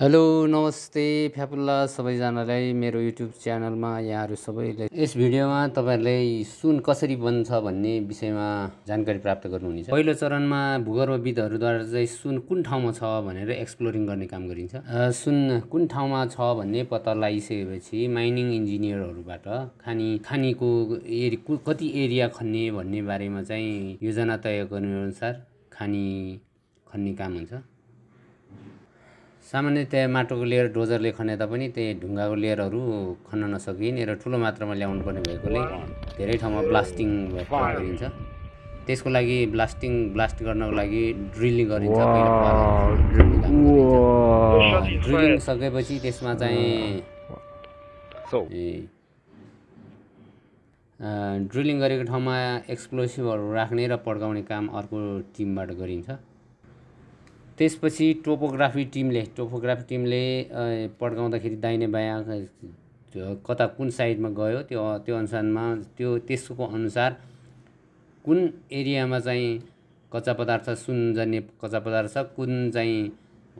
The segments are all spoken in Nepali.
हेलो नमस्ते फ्यापुल्ला सबैजनालाई मेरो युट्युब च्यानलमा यहाँहरू सबैले। यस भिडियोमा तपाईँहरूलाई सुन कसरी बन्छ भन्ने विषयमा जानकारी प्राप्त गर्नुहुनेछ। पहिलो चरणमा भूगर्भविदहरूद्वारा चाहिँ सुन कुन ठाउँमा छ भनेर एक्सप्लोरिङ गर्ने काम गरिन्छ। सुन कुन ठाउँमा छ भन्ने पत्ता लगाइसकेपछि माइनिङ इन्जिनियरहरूबाट खानी खानीको एरि कति एरिया खन्ने भन्ने बारेमा चाहिँ योजना तय गर्ने अनुसार खानी खन्ने काम हुन्छ। सामान्यतया माटोको लेयर डोजरले खने तापनि त्यही ढुङ्गाको लेयरहरू खन्न नसकिने र ठुलो मात्रामा ल्याउनु पर्ने भएकोले धेरै ठाउँमा ब्लास्टिङ गरिन्छ। त्यसको लागि ब्लास्टिङ ब्लास्ट गर्नको लागि ड्रिलिङ गरिन्छ ड्रिलिङ सकेपछि त्यसमा चाहिँ ड्रिलिङ गरेको ठाउँमा एक्सप्लोसिभहरू राख्ने र पड्काउने काम अर्को टिमबाट गरिन्छ। त्यसपछि टोपोग्राफी टिमले टोपोग्राफी टिमले पड्काउँदाखेरि दाहिने बायाँ कता कुन साइडमा गयो त्यो त्यो अनुसारमा त्यो त्यसको अनुसार कुन एरियामा चाहिँ कच्चा पदार्थ सुनजन्य कच्चा पदार्थ कुन चाहिँ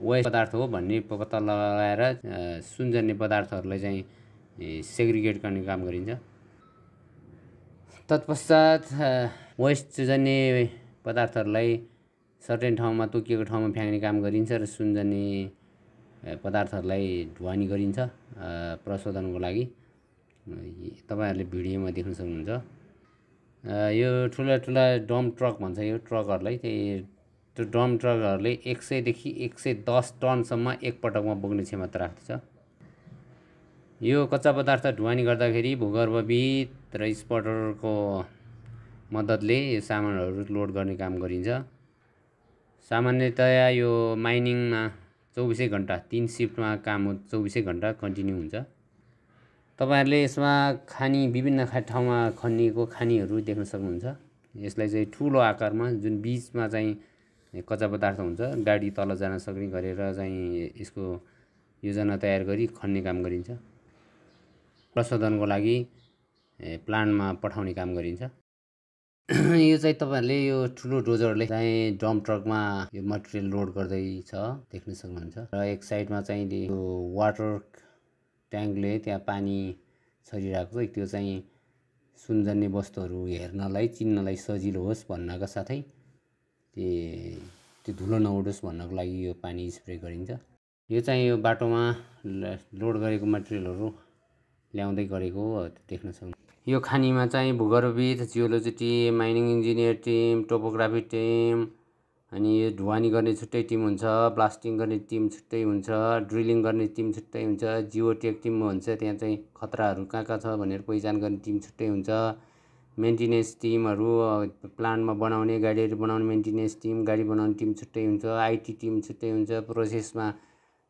वेस्ट पदार्थ हो भन्ने पत्ता लगाएर सुनजन्य पदार्थहरूलाई चाहिँ सेग्रिगेट गर्ने काम गरिन्छ। तत्पश्चात अ, वेस्ट जन्य पदार्थहरूलाई सर्टेन ठाउँमा तोकिएको ठाउँमा फ्याँक्ने काम गरिन्छ र सुनजन्य अ, पदार्थहरूलाई ढुवानी गरिन्छ प्रशोधनको लागि। तपाईँहरूले भिडियोमा देख्न सक्नुहुन्छ। यो ठुला ठुला डम ट्रक भन्छ यो ट्रकहरूलाई त्यही त्यो डम ट्रकहरूले एक सयदेखि एक सय दस टनसम्म एकपटकमा बोक्ने क्षमता राख्दछ। यो कच्चा पदार्थ ढुवानी गर्दाखेरि भूगर्भविद र स्पटरको मद्दतले यो सामानहरू लोड गर्ने काम गरिन्छ। सामान्यतया यो माइनिङमा चौबिसै घन्टा तिन सिफ्टमा काम चौबिसै घन्टा कन्टिन्यू हुन्छ। तपाईँहरूले यसमा खानी विभिन्न ठाउँमा खनिएको खानीहरू देख्न सक्नुहुन्छ। यसलाई चाहिँ ठुलो आकारमा जुन बिचमा चाहिँ कच्चा पदार्थ हुन्छ गाडी तल जान सक्ने गरेर चाहिँ यसको योजना तयार गरी खन्ने काम गरिन्छ। प्रशोधनको लागि प्लान्टमा पठाउने काम गरिन्छ। यो चाहिँ तपाईँहरूले यो ठुलो डोजरले चाहिँ डम ट्रकमा यो मटेरियल लोड गर्दैछ देख्न सक्नुहुन्छ। र एक साइडमा चाहिँ यो वाटर ट्याङ्कले त्यहाँ पानी छरिरहेको छ। त्यो चाहिँ सुनजन्य वस्तुहरू हेर्नलाई चिन्नलाई सजिलो होस् भन्नका साथै त्यो त्यो धुलो नउडोस् भन्नको लागि यो पानी स्प्रे गरिन्छ। यो चाहिँ यो बाटोमा लोड गरेको मटेरियलहरू ल्याउँदै गरेको देख्न सक्नु। यो खानीमा चाहिँ भूगर्भविद geology team mining engineer team topography team अनि यो ढुवानी गर्ने छुट्टै टिम हुन्छ ब्लास्टिङ गर्ने टिम छुट्टै हुन्छ ड्रिलिङ गर्ने टिम छुट्टै हुन्छ जियोटेक टिम हुन्छ त्यहाँ चाहिँ खतराहरू कहाँ कहाँ छ भनेर पहिचान गर्ने टिम छुट्टै हुन्छ। मेन्टेनेन्स टिमहरू प्लान्टमा बनाउने गाडीहरू बनाउने मेन्टेनेन्स टिम गाडी बनाउने टिम छुट्टै हुन्छ आइटी टिम छुट्टै हुन्छ प्रोसेसमा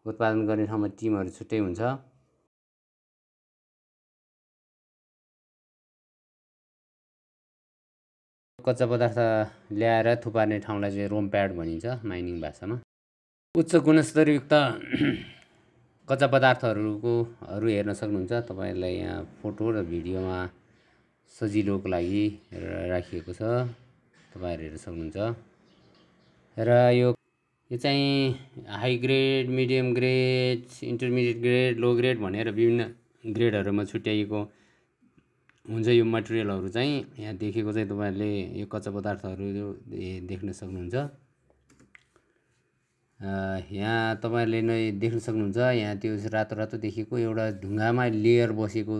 उत्पादन गर्ने ठाउँमा टिमहरू छुट्टै हुन्छ। कच्चा पदार्थ ल्याएर थुपार्ने ठाउँलाई चाहिँ रोम प्याड भनिन्छ माइनिङ भाषामा। उच्च गुणस्तरयुक्त कच्चा पदार्थहरूको हरू हेर्न सक्नुहुन्छ। तपाईँहरूलाई यहाँ फोटो र भिडियोमा सजिलोको लागि राखिएको छ। तपाईँहरू हेर्न सक्नुहुन्छ। र यो यो चाहिँ high grade medium grade intermediate grade low grade भनेर विभिन्न ग्रेडहरूमा छुट्याइएको हुन्छ यो मटेरियलहरू चाहिँ यहाँ देखेको चाहिँ तपाईँहरूले यो कच्चा पदार्थहरू देख्न सक्नुहुन्छ। यहाँ तपाईँहरूले नै देख्न सक्नुहुन्छ यहाँ त्यो रातो रातो देखेको एउटा ढुङ्गामा लेयर बसेको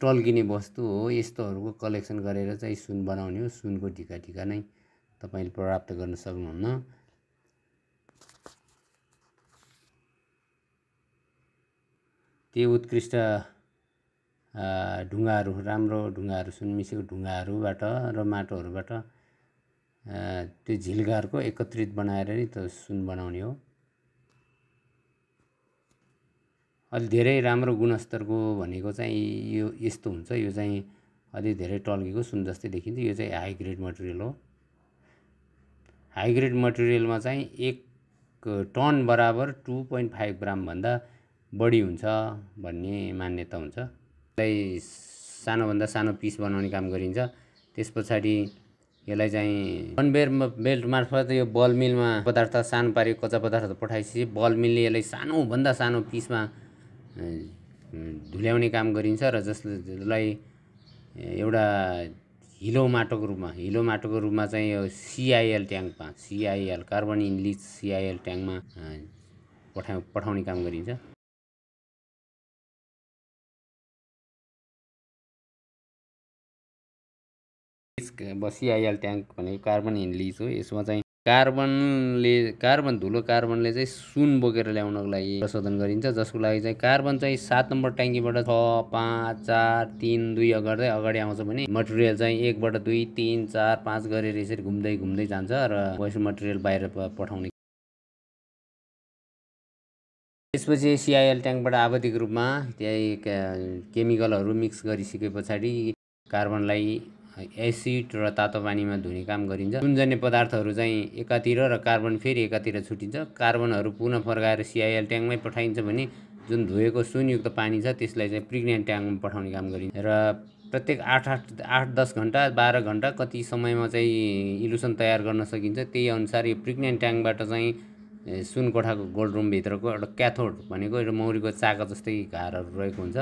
टल्किने वस्तु हो। यस्तोहरूको कलेक्सन गरेर चाहिँ सुन बनाउने हो सुनको ढिका ढिका नै तपाईँले प्राप्त गर्न सक्नुहुन्न। त्यो उत्कृष्ट ढुङ्गाहरू राम्रो ढुङ्गाहरू सुन मिसेको ढुङ्गाहरूबाट र माटोहरूबाट त्यो झिल्काहरूको एकत्रित बनाएर नै त्यो सुन बनाउने हो। अलि धेरै राम्रो गुणस्तरको भनेको चाहिँ यो यस्तो हुन्छ यो चाहिँ अलि धेरै टल्केको सुन जस्तै देखिन्छ। यो चाहिँ हाई ग्रेड मटेरियल हो। हाई ग्रेड मटेरियलमा चाहिँ एक टन बराबर टु पोइन्ट फाइभ ग्रामभन्दा बढी हुन्छ भन्ने मान्यता हुन्छ। यसलाई सानोभन्दा सानो पिस बनाउने काम गरिन्छ। त्यस पछाडि यसलाई चाहिँ कन्भेयर बेल्ट मार्फत यो बल मिलमा पदार्थ सानो पारेको कच्चा पदार्थ पठाएपछि बल मिलले यसलाई सानोभन्दा सानो पिसमा धुल्याउने काम गरिन्छ र जसलाई एउटा हिलो माटोको रूपमा हिलो माटोको रूपमा चाहिँ यो सिआइएल ट्याङ्कमा सिआइएल कार्बन इन्लिच सिआइएल ट्याङ्कमा पठा पठाउने काम गरिन्छ। सिआइएल ट्याङ्क भनेको कार्बन इन्लिच हो। यसमा चाहिँ कार्बनले कार्बन धुलो कार्बनले चाहिँ सुन बोकेर ल्याउनको लागि प्रशोधन गरिन्छ जसको लागि चाहिँ कार्बन चाहिँ सात नम्बर ट्याङ्कीबाट छ पाँच चार तिन दुई गर्दै अगाडि आउँछ भने मटेरियल चाहिँ एकबाट दुई तिन चार पाँच गरेर यसरी घुम्दै घुम्दै जान्छ र वेस्ट मटेरियल बाहिर पठाउने। त्यसपछि सिआइएल ट्याङ्कबाट आवधिक रूपमा त्यही केमिकलहरू मिक्स गरिसके पछाडि कार्बनलाई एसिड र तातो पानीमा धुने काम गरिन्छ। सुनजन्य पदार्थहरू चाहिँ एकातिर र कार्बन फेरि एकातिर छुटिन्छ। कार्बनहरू पुनः फर्काएर सिआइएल ट्याङ्कमै पठाइन्छ भने जुन धोएको सुनयुक्त पानी छ त्यसलाई चाहिँ प्रिग्नेन्ट ट्याङ्कमा पठाउने काम गरिन्छ। र प्रत्येक आठ आठ आठ दस घन्टा बाह्र घन्टा कति समयमा चाहिँ इलुसन तयार गर्न सकिन्छ त्यही अनुसार यो प्रिग्नेन्ट ट्याङ्कबाट चाहिँ सुन कोठाको गोल्ड रुमभित्रको एउटा क्याथोड भनेको एउटा मौरीको चाका जस्तै घारहरू रहेको हुन्छ।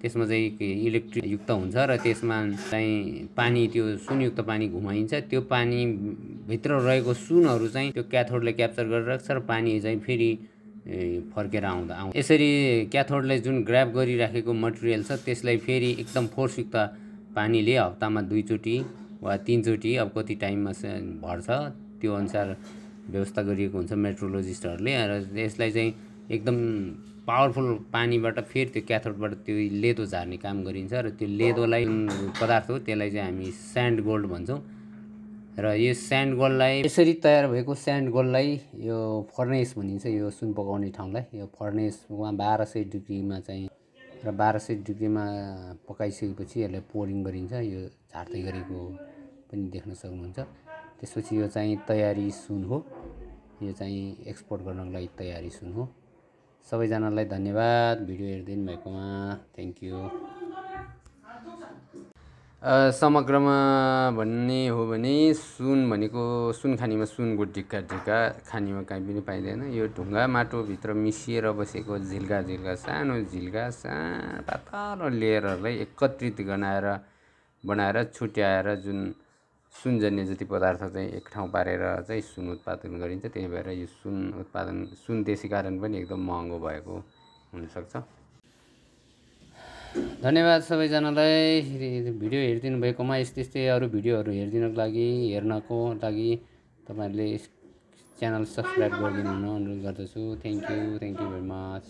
त्यसमा चाहिँ इलेक्ट्रिक युक्त हुन्छ र त्यसमा चाहिँ पानी त्यो सुनयुक्त पानी घुमाइन्छ। त्यो पानीभित्र रहेको सुनहरू चाहिँ त्यो क्याथोडले क्याप्चर गरेर राख्छ र पानी चाहिँ फेरि फर्केर आउँदा आउँछ। यसरी क्याथोडले जुन ग्राब गरिराखेको मटेरियल छ त्यसलाई फेरि एकदम फोर्सयुक्त पानीले हप्तामा दुईचोटि वा तिनचोटि अब कति टाइममा भर्छ त्यो अनुसार व्यवस्था गरिएको हुन्छ मेट्रोलोजिस्टहरूले। र यसलाई चाहिँ एकदम पावरफुल पानीबाट फेरि त्यो क्याथोडबाट त्यो लेदो झार्ने काम गरिन्छ र त्यो लेदोलाई पदार्थ हो त्यसलाई चाहिँ हामी स्यान्ड गोल्ड भन्छौँ। र यो स्यान्ड गोल्डलाई यसरी तयार भएको स्यान्ड गोल्डलाई यो फर्नेस भनिन्छ यो सुन पकाउने ठाउँलाई। यो फर्नेसमा बाह्र सय डिग्रीमा चाहिँ र बाह्र सय डिग्रीमा पकाइसकेपछि यसलाई पोरिङ गरिन्छ। यो झार्दै गरेको पनि देख्न सक्नुहुन्छ। त्यसपछि यो चाहिँ तयारी सुन हो। यो चाहिँ एक्सपोर्ट गर्नको लागि तयारी सुन हो। सबैजनालाई धन्यवाद। भिडियो हेरिदिनु भएकोमा थ्याङ्क यू समग्रमा भन्ने हो भने सुन भनेको सुन खानीमा सुनको ढिक्का ढिक्का खानीमा कहीँ पनि पाइँदैन। यो ढुङ्गा माटोभित्र मिसिएर बसेको झिल्का झिल्का सानो झिल्का सानो पातलो लेयरहरूलाई एकत्रित बनाएर बनाएर छुट्याएर जुन सुनजन्य जति पदार्थ चाहिँ एक ठाउँ पारेर चाहिँ सुन उत्पादन गरिन्छ त्यही भएर यो सुन उत्पादन सुन त्यसै कारण पनि एकदम महँगो भएको हुनसक्छ। धन्यवाद सबैजनालाई। भिडियो हेरिदिनु भएकोमा यस्तै यस्तै अरू भिडियोहरू हेरिदिनको लागि हेर्नको लागि तपाईँहरूले च्यानल सब्सक्राइब गरिदिनु हुन अनुरोध गर्दछु। Thank you thank you very much